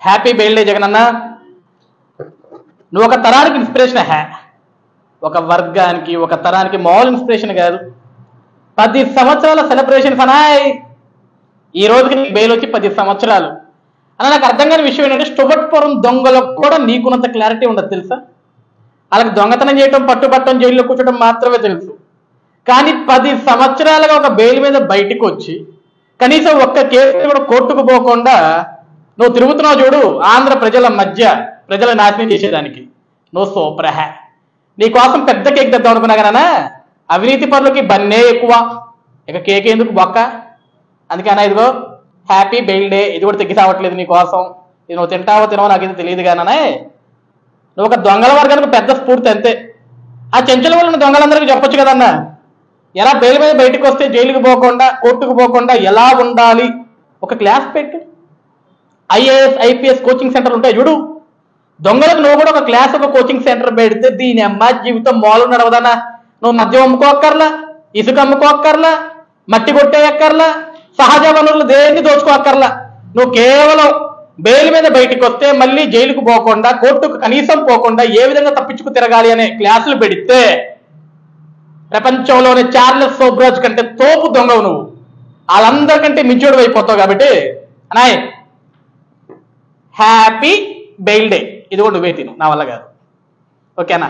Happy బెయిల్డే Jagananna. Jagan నువ్వు ఒక తరానికి ఇన్స్పిరేషన్ హ్యా ఒక వర్గానికి ఒక తరానికి మామూలు ఇన్స్పిరేషన్ కాదు. పది సంవత్సరాల సెలబ్రేషన్ ఫనాయ్ ఈ రోజుకి నీకు బెయిల్ వచ్చి పది సంవత్సరాలు. అలా నాకు అర్థం కాని విషయం ఏంటంటే స్టుబట్పురం దొంగలకు కూడా నీకున్నంత క్లారిటీ ఉండదు తెలుసా? వాళ్ళకి దొంగతనం చేయటం పట్టుబట్టడం జైల్లో కూర్చోవడం మాత్రమే తెలుసు. కానీ పది సంవత్సరాలుగా ఒక బెయిల్ మీద బయటకు వచ్చి కనీసం ఒక్క కేసు కూడా కోర్టుకు పోకుండా నువ్వు తిరుగుతున్నావు చూడు ఆంధ్ర ప్రజల మధ్య ప్రజల నాశనం చేసేదానికి. నువ్వు సోప్రహ. నీ కోసం పెద్ద కేక్ తెద్దాం అనుకున్నా అవినీతి పనులకి బన్నే ఎక్కువ. ఇక కేక్ ఎందుకు బొక్క? అందుకే అన్న ఇదిగో హ్యాపీ బెయిల్ డే. ఇది కూడా తెగ్గి సావట్లేదు నీ కోసం. ఇది నువ్వు తింటావో తినవో నాకు ఇది తెలియదు కానీ నువ్వు ఒక దొంగల వర్గానికి పెద్ద స్ఫూర్తి అంతే. ఆ చెంచల వల్ల దొంగలందరికీ చెప్పొచ్చు కదన్నా ఎలా బెయిల్ మీద బయటకు వస్తే జైలుకి పోకుండా కోర్టుకు పోకుండా ఎలా ఉండాలి? ఒక క్లాస్ పెట్టు. ఐఏఎస్ ఐపీఎస్ కోచింగ్ సెంటర్ ఉంటాయి చూడు. దొంగలకు నువ్వు కూడా ఒక క్లాస్ ఒక కోచింగ్ సెంటర్ పెడితే దీని అమ్మ జీవితం మాలు నడవదానా నువ్వు మద్యం అమ్ముకోక్కర్లా ఇసుక అమ్ముకోక్కర్లా మట్టి కొట్టేయక్కర్లా సహజ వనరులు దేన్ని దోచుకోక్కర్లా. నువ్వు కేవలం బెయిల్ మీద బయటకు వస్తే మళ్ళీ జైలుకు పోకుండా కోర్టుకు కనీసం పోకుండా ఏ విధంగా తప్పించుకు తిరగాలి అనే క్లాసులు పెడితే ప్రపంచంలోనే చార్లెస్ సోబ్రాజ్ కంటే తోపు దొంగవు నువ్వు. వాళ్ళందరికంటే మించోడు అయిపోతావు కాబట్టి అనాయ్ హ్యాపీ బెయిల్ డే ఇది కూడా నువ్వే తిను. నా వల్ల కాదు. ఓకేనా?